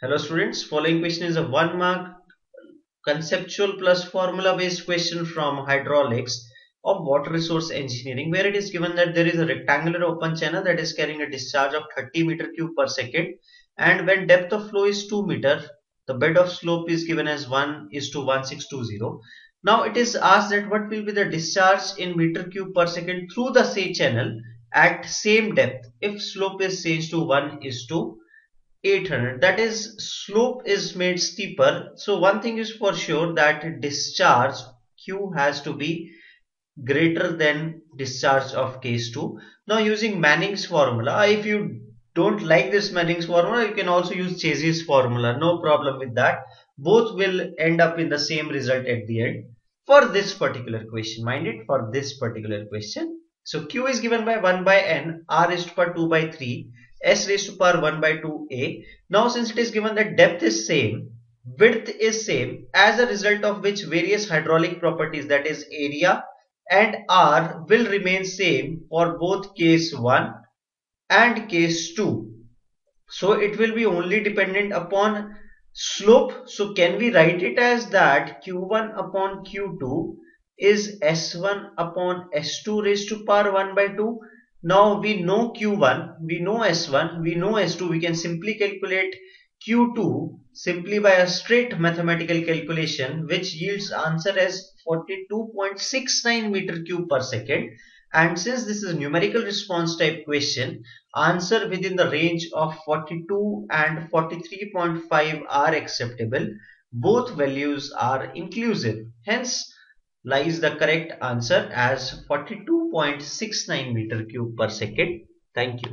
Hello students, following question is a one mark conceptual plus formula based question from hydraulics of water resource engineering where it is given that there is a rectangular open channel that is carrying a discharge of 30 meter cube per second and when depth of flow is 2 meter the bed of slope is given as 1 is to 1620. Now it is asked that what will be the discharge in meter cube per second through the say channel at same depth if slope is changed to 1 is to 800 that is slope is made steeper. So one thing is for sure that discharge q has to be greater than discharge of case 2 now using manning's formula if you don't like this manning's formula you can also use Chezy's formula. No problem with that. Both will end up in the same result at the end for this particular question. Mind it for this particular question. So q is given by 1 by n r is to power 2 by 3 s raised to power 1 by 2a. Now since it is given that depth is same, width is same as a result of which various hydraulic properties that is area and r will remain same for both case 1 and case 2. So it will be only dependent upon slope. So can we write it as that q1 upon q2 is s1 upon s2 raised to power 1 by 2 now we know Q1, we know S1, we know S2. We can simply calculate Q2 simply by a straight mathematical calculation which yields answer as 42.69 meter cube per second. And since this is numerical response type question, answer within the range of 42 and 43.5 are acceptable. Both values are inclusive. Hence, lies the correct answer as 42.69 meter cube per second. Thank you.